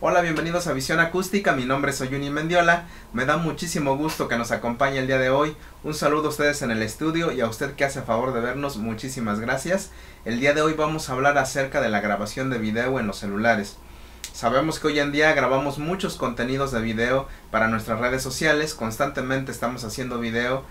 Hola, bienvenidos a Visión Acústica, mi nombre es Oyuni Mendiola, me da muchísimo gusto que nos acompañe el día de hoy, un saludo a ustedes en el estudio y a usted que hace favor de vernos, muchísimas gracias. El día de hoy vamos a hablar acerca de la grabación de video en los celulares. Sabemos que hoy en día grabamos muchos contenidos de video para nuestras redes sociales, constantemente estamos haciendo video,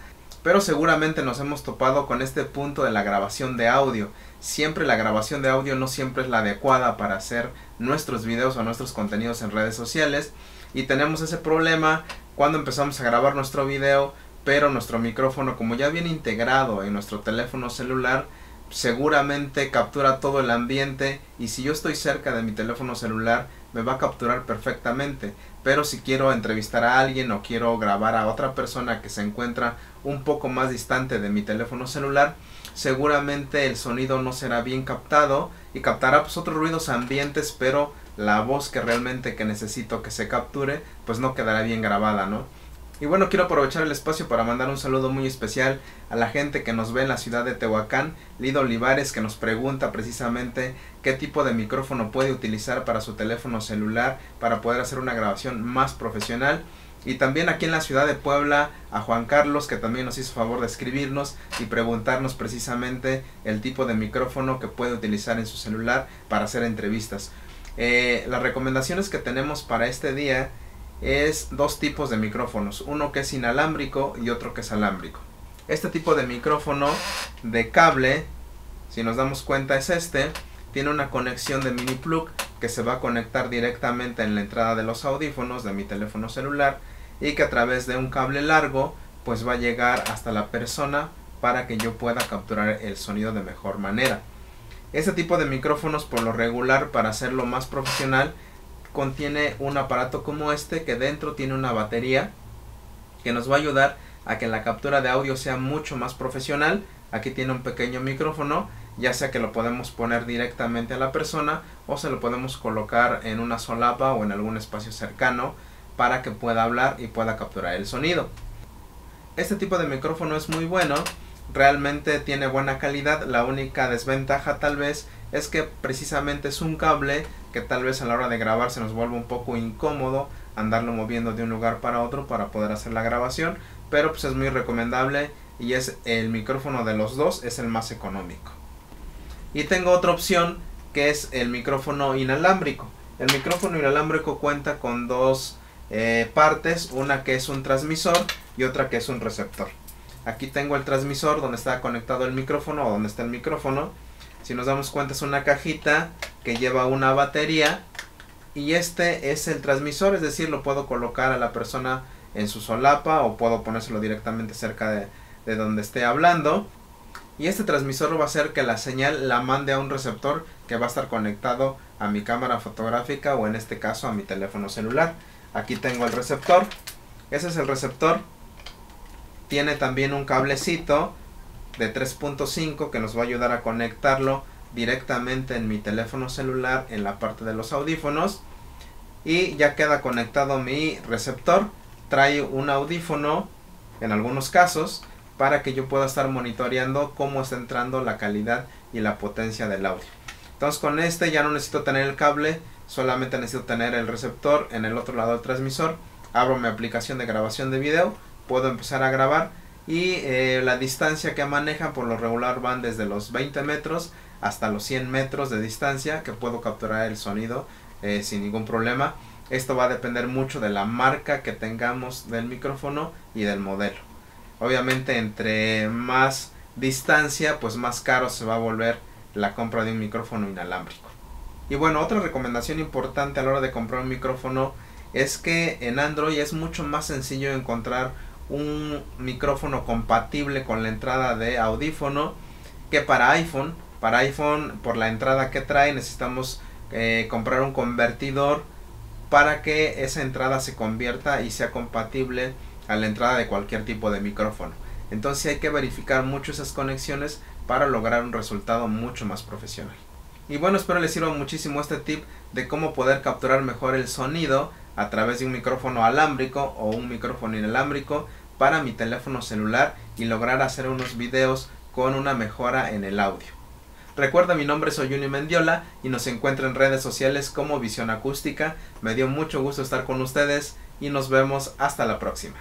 pero seguramente nos hemos topado con este punto de la grabación de audio. Siempre la grabación de audio no siempre es la adecuada para hacer nuestros videos o nuestros contenidos en redes sociales y tenemos ese problema cuando empezamos a grabar nuestro video pero nuestro micrófono como ya viene integrado en nuestro teléfono celular seguramente captura todo el ambiente y si yo estoy cerca de mi teléfono celular me va a capturar perfectamente. Pero si quiero entrevistar a alguien o quiero grabar a otra persona que se encuentra un poco más distante de mi teléfono celular seguramente el sonido no será bien captado y captará pues otros ruidos ambientes pero la voz que realmente que necesito que se capture pues no quedará bien grabada no y bueno, quiero aprovechar el espacio para mandar un saludo muy especial a la gente que nos ve en la ciudad de Tehuacán, Lido Olivares, que nos pregunta precisamente qué tipo de micrófono puede utilizar para su teléfono celular para poder hacer una grabación más profesional. Y también aquí en la ciudad de Puebla a Juan Carlos que también nos hizo favor de escribirnos y preguntarnos precisamente el tipo de micrófono que puede utilizar en su celular para hacer entrevistas. Eh, las recomendaciones que tenemos para este día es dos tipos de micrófonos, uno que es inalámbrico y otro que es alámbrico. Este tipo de micrófono de cable, si nos damos cuenta es este, tiene una conexión de mini plug que se va a conectar directamente en la entrada de los audífonos de mi teléfono celular y que a través de un cable largo pues va a llegar hasta la persona para que yo pueda capturar el sonido de mejor manera. Este tipo de micrófonos por lo regular para hacerlo más profesional contiene un aparato como este que dentro tiene una batería que nos va a ayudar a que la captura de audio sea mucho más profesional. Aquí tiene un pequeño micrófono, ya sea que lo podemos poner directamente a la persona o se lo podemos colocar en una solapa o en algún espacio cercano para que pueda hablar y pueda capturar el sonido. Este tipo de micrófono es muy bueno, realmente tiene buena calidad, la única desventaja tal vez es que precisamente es un cable que tal vez a la hora de grabar se nos vuelva un poco incómodo andarlo moviendo de un lugar para otro para poder hacer la grabación, pero pues es muy recomendable y es el micrófono de los dos es el más económico. Y tengo otra opción que es el micrófono inalámbrico. El micrófono inalámbrico cuenta con dos eh, partes, una que es un transmisor y otra que es un receptor. Aquí tengo el transmisor donde está conectado el micrófono o donde está el micrófono si nos damos cuenta es una cajita que lleva una batería y este es el transmisor, es decir, lo puedo colocar a la persona en su solapa o puedo ponérselo directamente cerca de, de donde esté hablando. Y este transmisor va a hacer que la señal la mande a un receptor que va a estar conectado a mi cámara fotográfica o en este caso a mi teléfono celular. Aquí tengo el receptor. Ese es el receptor. Tiene también un cablecito de 3.5 que nos va a ayudar a conectarlo directamente en mi teléfono celular en la parte de los audífonos. Y ya queda conectado mi receptor. Trae un audífono en algunos casos para que yo pueda estar monitoreando cómo está entrando la calidad y la potencia del audio. Entonces con este ya no necesito tener el cable solamente necesito tener el receptor en el otro lado del transmisor. Abro mi aplicación de grabación de video puedo empezar a grabar y eh, la distancia que manejan por lo regular van desde los 20 metros hasta los 100 metros de distancia que puedo capturar el sonido eh, sin ningún problema. Esto va a depender mucho de la marca que tengamos del micrófono y del modelo. Obviamente entre más distancia pues más caro se va a volver la compra de un micrófono inalámbrico. Y bueno, otra recomendación importante a la hora de comprar un micrófono es que en Android es mucho más sencillo encontrar un micrófono compatible con la entrada de audífono que para iPhone. Para iPhone, por la entrada que trae, necesitamos eh, comprar un convertidor para que esa entrada se convierta y sea compatible a la entrada de cualquier tipo de micrófono. Entonces hay que verificar mucho esas conexiones para lograr un resultado mucho más profesional. Y bueno, espero les sirva muchísimo este tip de cómo poder capturar mejor el sonido a través de un micrófono alámbrico o un micrófono inalámbrico para mi teléfono celular y lograr hacer unos videos con una mejora en el audio. Recuerda, mi nombre es Oyuni Mendiola y nos encuentra en redes sociales como Visión Acústica. Me dio mucho gusto estar con ustedes y nos vemos hasta la próxima.